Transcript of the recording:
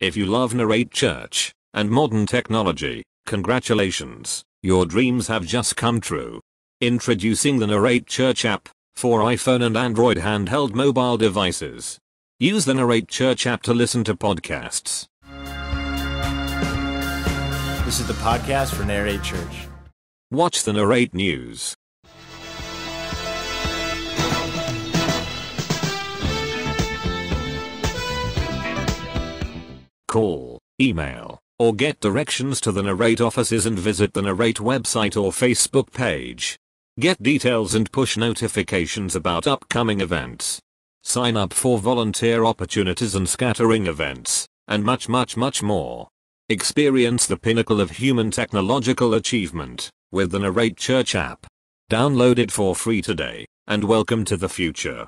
If you love Narrate Church and modern technology, congratulations, your dreams have just come true. Introducing the Narrate Church app for iPhone and Android handheld mobile devices. Use the Narrate Church app to listen to podcasts. This is the podcast for Narrate Church. Watch the Narrate News. Call, email, or get directions to the Narrate offices and visit the Narrate website or Facebook page. Get details and push notifications about upcoming events. Sign up for volunteer opportunities and scattering events, and much much much more. Experience the pinnacle of human technological achievement with the Narrate Church app. Download it for free today, and welcome to the future.